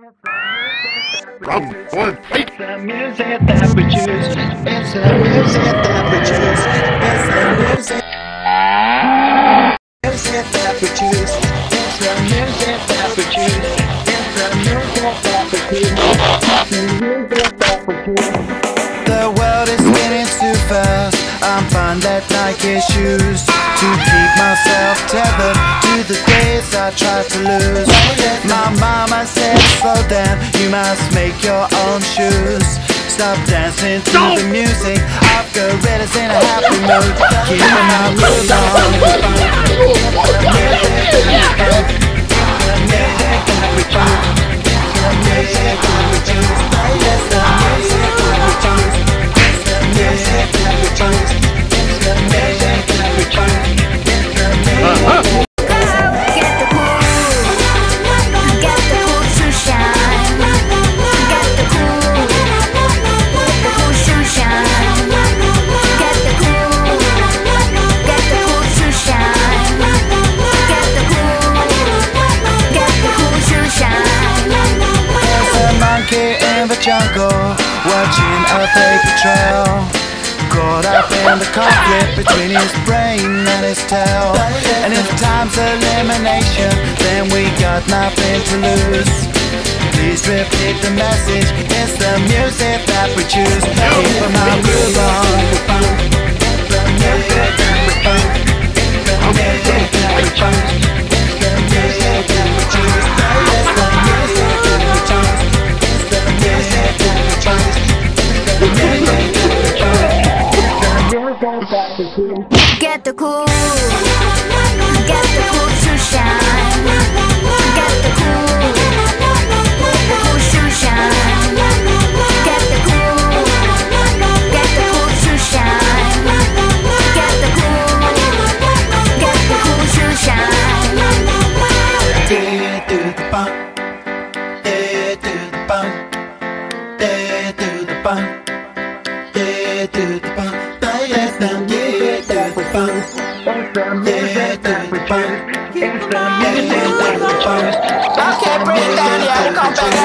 Round one, fight! It's the music that we choose. It's the music that we choose. It's the music. The that we choose. It's the music that we choose. It's the music that we choose. The world is spinning too fast. I'm fine that Nike shoes I tried to lose. Oh, my mama said, slow down, you must make your own shoes. Stop dancing to the music. I've got gorillas in a happy mood. Keeping my mood on. jungle watching a paper trail. Caught up in the conflict between his brain and his tail. And if time's elimination, then we got nothing to lose. Please repeat the message. It's the music that we choose. Get the cool, get the cool to shine. Get the cool, the cool to shine. Get the cool, get the cool to shine. Get the cool, get the cool to shine. Do the bump. Do the bump. Do the bump. Yeah, do the Bump. I can't break down, yeah, come back.